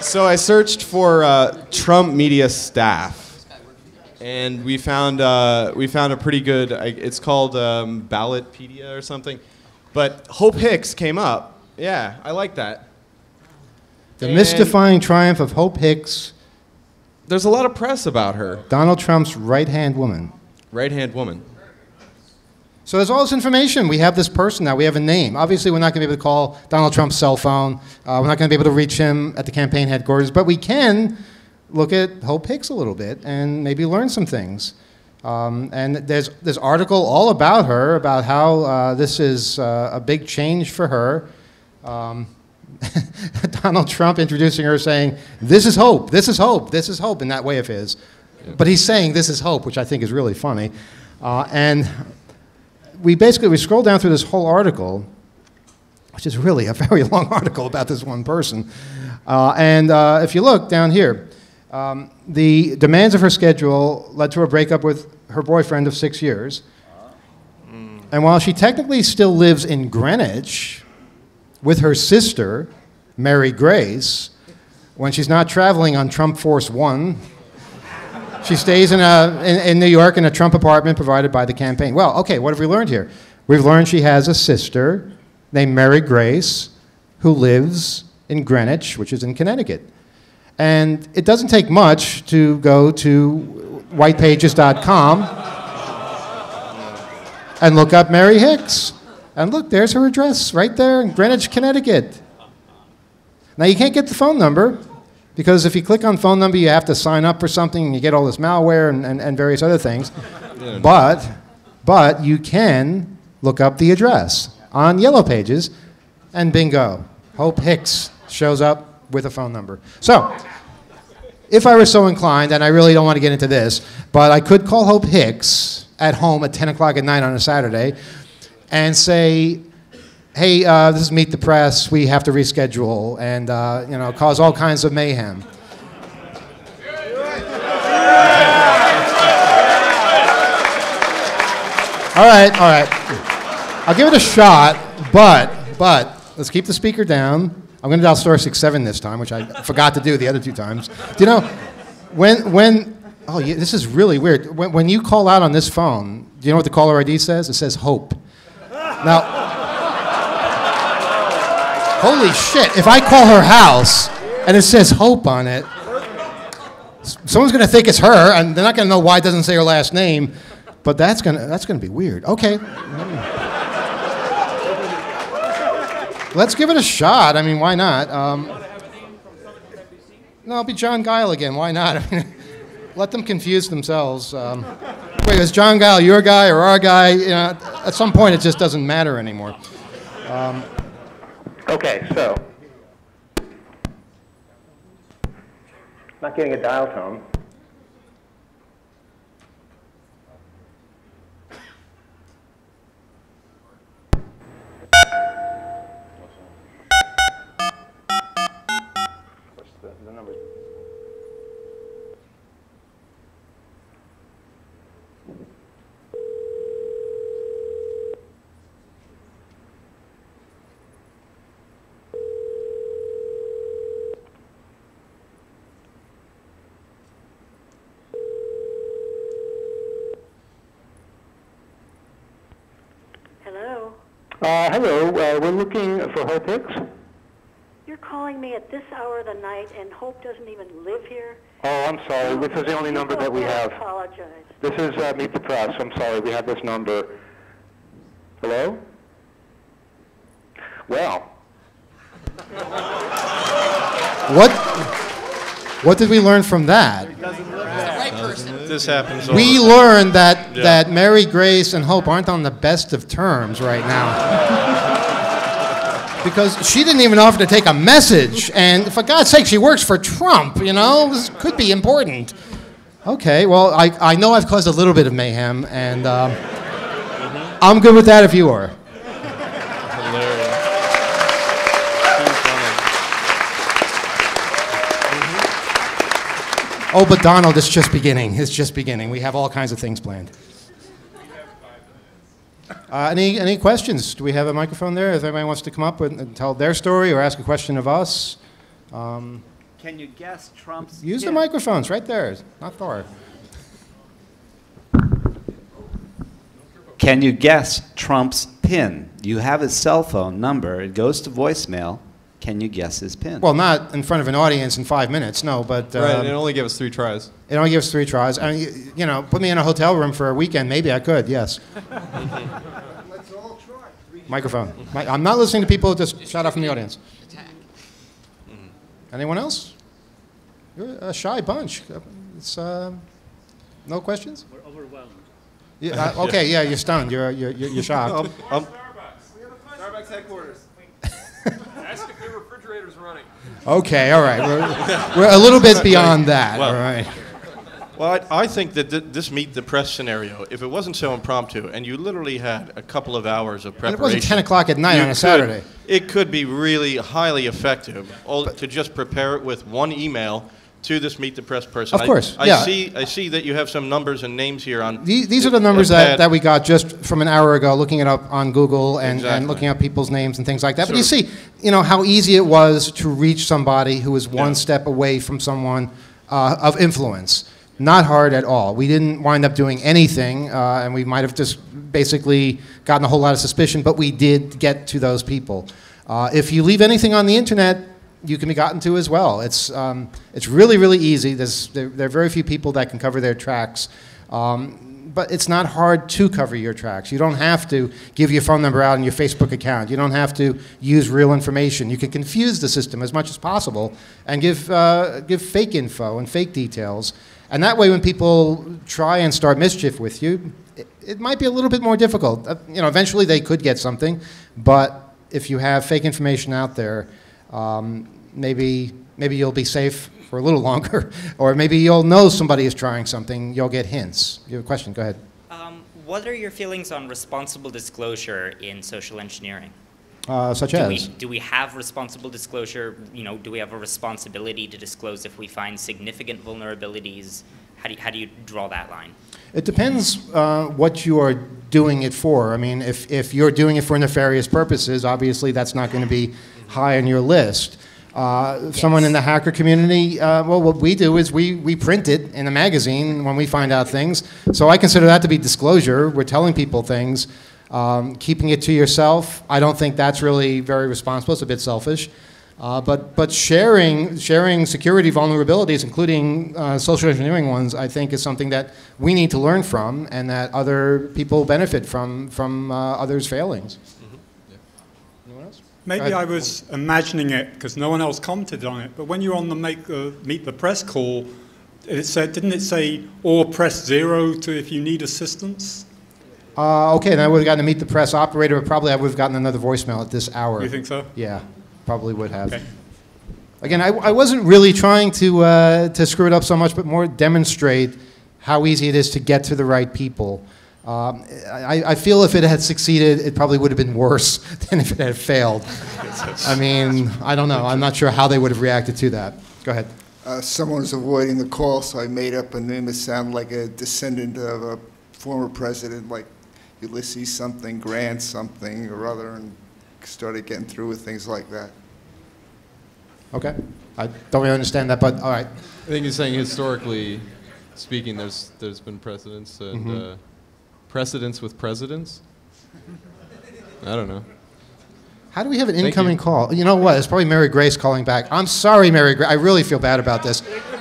so I searched for uh, Trump media staff, and we found uh, we found a pretty good. It's called um, Ballotpedia or something, but Hope Hicks came up. Yeah, I like that. the and- mystifying triumph of Hope Hicks, There's a lot of press about her. Donald Trump's right hand woman. Right hand woman. So there's all this information. We have this person now. We have a name. Obviously, we're not going to be able to call Donald Trump's cell phone. Uh, we're not going to be able to reach him at the campaign headquarters. But we can look at Hope Hicks a little bit and maybe learn some things. Um, and there's this article all about her, about how uh, this is uh, a big change for her. Um, Donald Trump introducing her saying, This is hope, this is hope, this is hope, in that way of his. But he's saying, This is hope, which I think is really funny. Uh, and we basically we scroll down through this whole article, which is really a very long article about this one person. Uh, and uh, if you look down here, um, the demands of her schedule led to a breakup with her boyfriend of six years. And while she technically still lives in Greenwich with her sister, Mary Grace, when she's not traveling on Trump Force One, she stays in, a, in, in New York in a Trump apartment provided by the campaign. Well, okay, what have we learned here? We've learned she has a sister named Mary Grace who lives in Greenwich, which is in Connecticut. And it doesn't take much to go to whitepages.com and look up Mary Hicks. And look, there's her address right there in Greenwich, Connecticut. Now, you can't get the phone number because if you click on phone number, you have to sign up for something and you get all this malware and, and, and various other things. But, but you can look up the address on Yellow Pages, and bingo, Hope Hicks shows up with a phone number. So, if I were so inclined, and I really don't want to get into this, but I could call Hope Hicks at home at 10 o'clock at night on a Saturday and say, hey, uh, this is Meet the Press, we have to reschedule, and, uh, you know, cause all kinds of mayhem. All right, all right. I'll give it a shot, but, but, let's keep the speaker down. I'm going to dial star six seven this time, which I forgot to do the other two times. Do you know, when, when, oh, yeah, this is really weird. When, when you call out on this phone, do you know what the caller ID says? It says hope. Now, holy shit, if I call her house and it says hope on it, someone's going to think it's her, and they're not going to know why it doesn't say her last name, but that's going to that's going to be weird. Okay. Let's give it a shot. I mean, why not? Um, no, it'll be John Guile again. Why not? I mean, let them confuse themselves. Um, wait, is John Guile your guy or our guy? You know, at some point, it just doesn't matter anymore. Um, Okay, so. Not getting a dial tone. The, the number? Hello. Uh, hello, uh, we're looking for Hope Hicks. You're calling me at this hour of the night, and Hope doesn't even live here. Oh, I'm sorry, this is the only number that we have. I have. apologize. This is uh, Meet the Press. I'm sorry, we have this number. Hello? Well, what, what did we learn from that? This happens We learned that, Yeah. that Mary Grace and Hope aren't on the best of terms right now. Because she didn't even offer to take a message, and for God's sake, she works for Trump, you know? This could be important. Okay, well, I, I know I've caused a little bit of mayhem, and um, I'm good with that if you are. Oh, but Donald, it's just beginning. It's just beginning. We have all kinds of things planned. Uh, any, any questions? Do we have a microphone there? If anybody wants to come up and, and tell their story or ask a question of us, um, Can you guess Trump's? use the microphones right there, not far. Can you guess Trump's PIN? You have his cell phone number. It goes to voicemail. Can you guess his PIN? Well, not in front of an audience in five minutes, no, but. Right, um, and it only gave us three tries. It only gives three tries. I mean, you, you know, put me in a hotel room for a weekend, maybe I could, yes. Let's all try. Microphone. Mi- I'm not listening to people who just shout out from the audience. Attack. Anyone else? You're a shy bunch. It's, uh, no questions? We're overwhelmed. Yeah, uh, okay, yeah, you're stunned. You're, you're, you're you're shocked. Starbucks headquarters. Ask if their refrigerator's running. Okay, all right. We're, we're a little bit beyond that, Well- all right. Well, I, I think that th- this meet the press scenario, if it wasn't so impromptu, and you literally had a couple of hours of And preparation, it wasn't 10 o'clock at night on a could- Saturday. It could be really highly effective all, to just prepare it with one email to this meet the press person. Of I- course, I, yeah. see. I see that you have some numbers and names here on. These, these are the numbers that, that we got just from an hour ago, looking it up on Google and, and looking up people's names and things like that. But you see, you know, how easy it was to reach somebody who was one Yeah. step away from someone uh, of influence. Not hard at all. We didn't wind up doing anything, uh, and we might have just basically gotten a whole lot of suspicion, but we did get to those people. Uh, if you leave anything on the internet, you can be gotten to as well. It's, um, it's really, really easy. There's, there, there are very few people that can cover their tracks. Um, but it's not hard to cover your tracks. You don't have to give your phone number out and your Facebook account. You don't have to use real information. You can confuse the system as much as possible and give, uh, give fake info and fake details. And that way, when people try and start mischief with you, it, it might be a little bit more difficult. Uh, you know, eventually they could get something, but if you have fake information out there, um, maybe, maybe you'll be safe for a little longer, or maybe you'll know somebody is trying something, you'll get hints. You have a question, go ahead. Um, what are your feelings on responsible disclosure in social engineering? Uh, such do as? We, do we have responsible disclosure? You know, do we have a responsibility to disclose if we find significant vulnerabilities? How do you, how do you draw that line? It depends uh, what you are doing it for. I mean, if, if you're doing it for nefarious purposes, obviously that's not going to be high on your list. Uh, Someone in the hacker community, uh, well, what we do is we, we print it in a magazine when we find out things. So I consider that to be disclosure. We're telling people things. Um, keeping it to yourself, I don't think that's really very responsible. It's a bit selfish. Uh, but but sharing sharing security vulnerabilities, including uh, social engineering ones, I think is something that we need to learn from, and that other people benefit from from uh, others' failings. Maybe I was imagining it because no one else commented on it. But when you're on the make the meet the press call, it said didn't it say or press zero to if you need assistance? Uh, okay, then I would have gotten to meet the press operator, but probably I would have gotten another voicemail at this hour. You think so? Yeah, probably would have. Again, I, I wasn't really trying to, uh, to screw it up so much, but more demonstrate how easy it is to get to the right people. Um, I, I feel if it had succeeded, it probably would have been worse than if it had failed. I mean, I don't know. I'm not sure how they would have reacted to that. Go ahead. Uh, someone was avoiding the call, so I made up a name that sounded like a descendant of a former president, like Ulysses something, Grant something or other, and started getting through with things like that. Okay. I don't really understand that, but all right. I think he's saying historically speaking, there's there's been precedents and Mhm. uh, precedents with presidents. I don't know. How do we have an Thank incoming you. call? You know what? It's probably Mary Grace calling back. I'm sorry, Mary Grace. I really feel bad about this.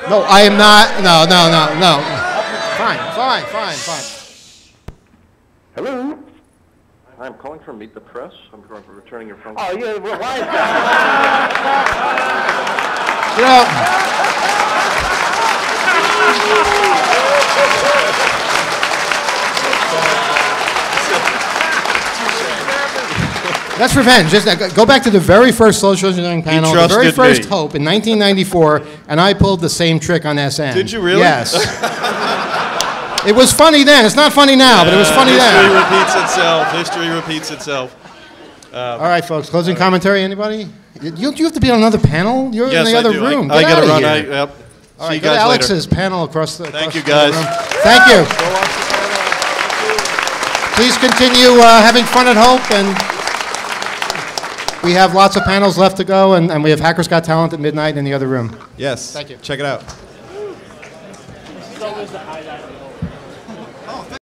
No, I am not. No, no, no, no. Fine, fine, fine, fine. Hello? I'm calling from Meet the Press. I'm calling for returning your phone. Oh, yeah, well, why is You know, that's revenge. Just uh, go back to the very first social engineering panel, the very first me. Hope in 1994, and I pulled the same trick on SN. Did you really? Yes. it was funny then. It's not funny now, but it was funny History then. History repeats itself. History repeats itself. All right, folks. Closing commentary. Anybody? You, you have to be on another panel. You're yes, in the I other do. I- room. I, Get gotta run. here. I, yep. All See right, you go to guys later. Alex's panel across the. Thank across you, guys. Thank you. Please continue uh, having fun at Hope, and we have lots of panels left to go, and, and we have Hackers Got Talent at midnight in the other room. Yes. Thank you. Check it out.